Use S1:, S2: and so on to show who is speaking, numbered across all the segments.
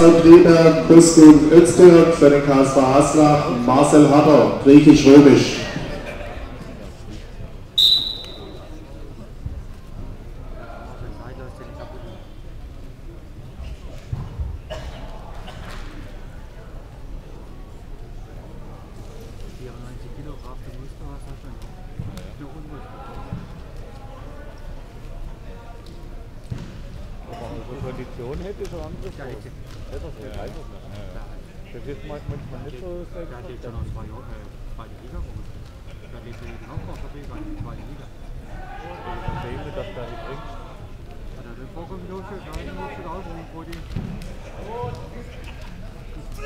S1: Trainer Kustum Öztürk für den KSV Aslach, Marcel Hatter, griechisch-römisch.
S2: Kilo drauf, du musst du was noch unruhig
S3: So Kondition hätte, so andere
S2: Ja, ich-
S3: weiß es nicht. Das ist manchmal nicht so
S2: Der hat jetzt schon aus zwei Jahren, äh, zweite Liga geholt. Der hat jetzt in Hamburg vertreten, in die zweite Liga.
S3: Sehen wir, dass da nicht bringt.
S2: Hat er den Vorkommen losgeht, da hat er noch wieder Augen vor die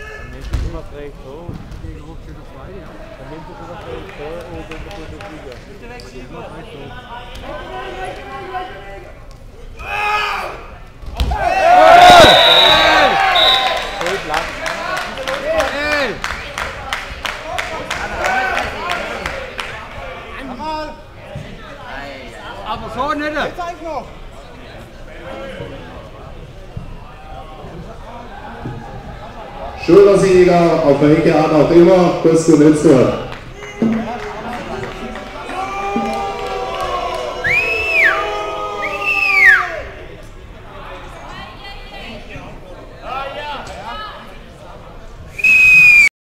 S3: Dann nimmst du immer recht so.
S2: gegen Hochschule zweite, ja.
S3: Dann nimmst du immer recht so und dann bist du Flieger.
S2: Die immer recht so. Aber so nicht!
S1: Schultersieger, auf welche Art auch immer, Kustum Öztürk.